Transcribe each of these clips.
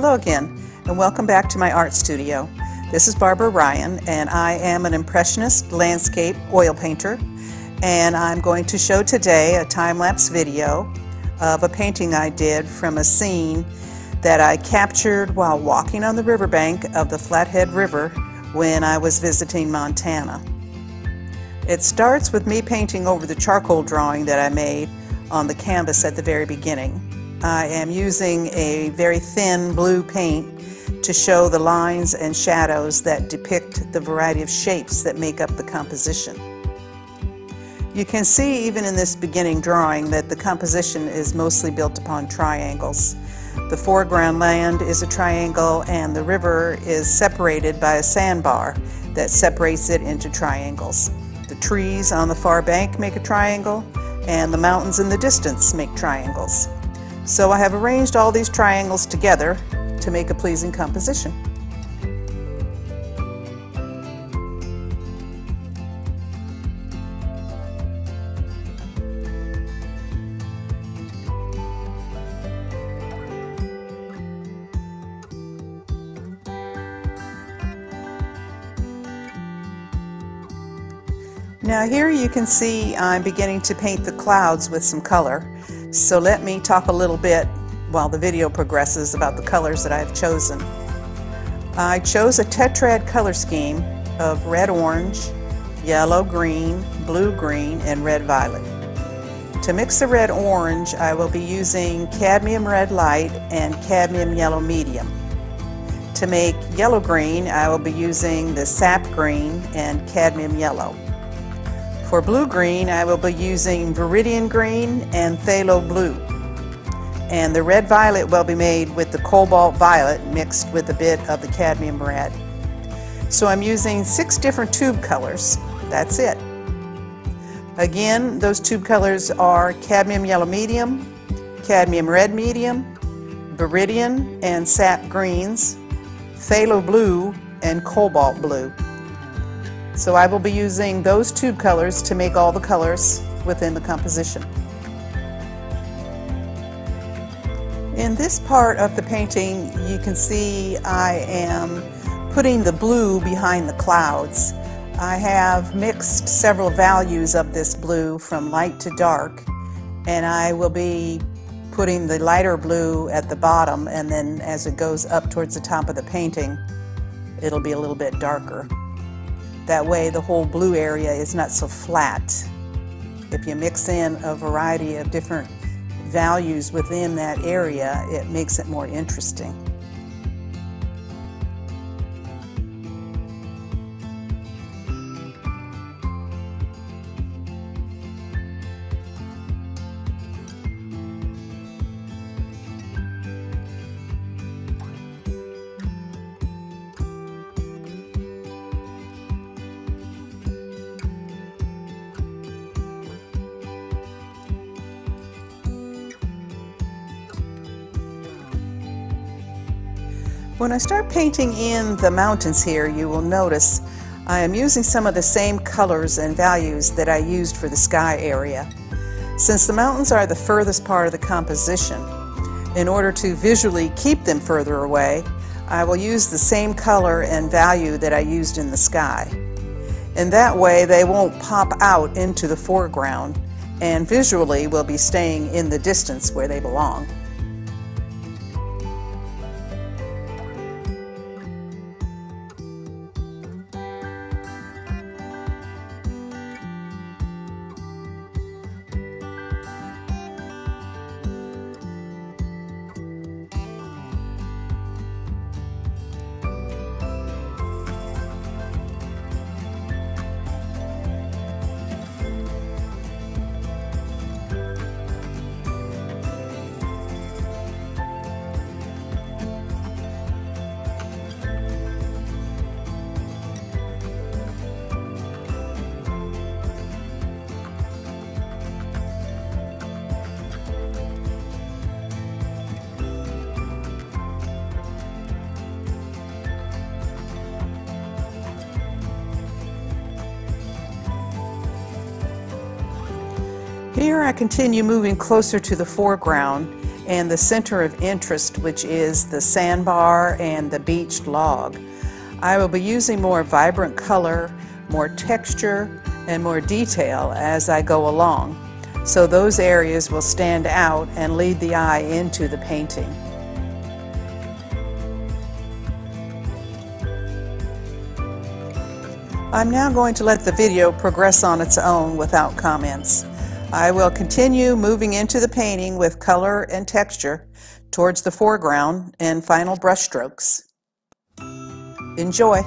Hello again, and welcome back to my art studio. This is Barbara Ryan, and I am an Impressionist landscape oil painter, and I'm going to show today a time-lapse video of a painting I did from a scene that I captured while walking on the riverbank of the Flathead River when I was visiting Montana. It starts with me painting over the charcoal drawing that I made on the canvas at the very beginning. I am using a very thin blue paint to show the lines and shadows that depict the variety of shapes that make up the composition. You can see even in this beginning drawing that the composition is mostly built upon triangles. The foreground land is a triangle and the river is separated by a sandbar that separates it into triangles. The trees on the far bank make a triangle and the mountains in the distance make triangles. So I have arranged all these triangles together to make a pleasing composition. Now here you can see I'm beginning to paint the clouds with some color. So let me talk a little bit while the video progresses about the colors that I've chosen. I chose a tetrad color scheme of red-orange, yellow-green, blue-green, and red-violet. To mix the red-orange, I will be using cadmium red light and cadmium yellow medium. To make yellow-green, I will be using the sap green and cadmium yellow. For blue-green, I will be using Viridian Green and Phthalo Blue. And the red-violet will be made with the Cobalt Violet mixed with a bit of the Cadmium Red. So I'm using six different tube colors. That's it. Again, those tube colors are Cadmium Yellow Medium, Cadmium Red Medium, Viridian and Sap Greens, Phthalo Blue, and Cobalt Blue. So I will be using those tube colors to make all the colors within the composition. In this part of the painting you can see I am putting the blue behind the clouds. I have mixed several values of this blue from light to dark and I will be putting the lighter blue at the bottom and then as it goes up towards the top of the painting it'll be a little bit darker. That way the whole blue area is not so flat. If you mix in a variety of different values within that area, it makes it more interesting. When I start painting in the mountains here, you will notice I am using some of the same colors and values that I used for the sky area. Since the mountains are the furthest part of the composition, in order to visually keep them further away, I will use the same color and value that I used in the sky. In that way, they won't pop out into the foreground and visually will be staying in the distance where they belong. I continue moving closer to the foreground and the center of interest, which is the sandbar and the beached log. I will be using more vibrant color, more texture, and more detail as I go along, so those areas will stand out and lead the eye into the painting. I'm now going to let the video progress on its own without comments. I will continue moving into the painting with color and texture towards the foreground and final brushstrokes. Enjoy!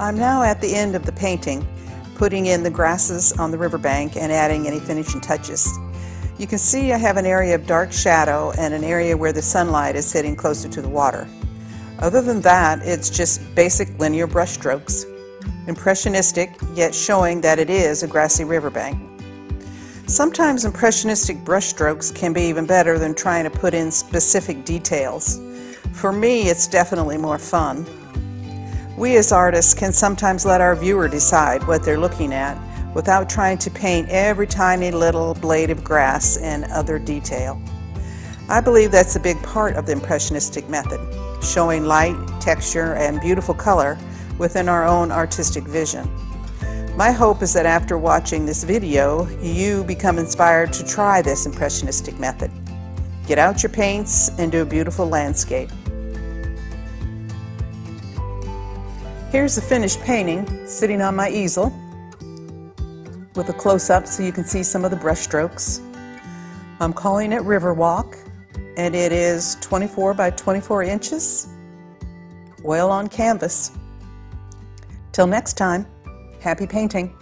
I'm now at the end of the painting, putting in the grasses on the riverbank and adding any finishing touches. You can see I have an area of dark shadow and an area where the sunlight is hitting closer to the water. Other than that, it's just basic linear brush strokes. Impressionistic, yet showing that it is a grassy riverbank. Sometimes impressionistic brushstrokes can be even better than trying to put in specific details. For me, it's definitely more fun. We as artists can sometimes let our viewer decide what they're looking at without trying to paint every tiny little blade of grass and other detail. I believe that's a big part of the Impressionistic method, showing light, texture, and beautiful color within our own artistic vision. My hope is that after watching this video, you become inspired to try this Impressionistic method. Get out your paints and do a beautiful landscape. Here's the finished painting sitting on my easel with a close-up so you can see some of the brush strokes. I'm calling it Riverwalk and it is 24 by 24 inches, oil on canvas. Till next time, happy painting.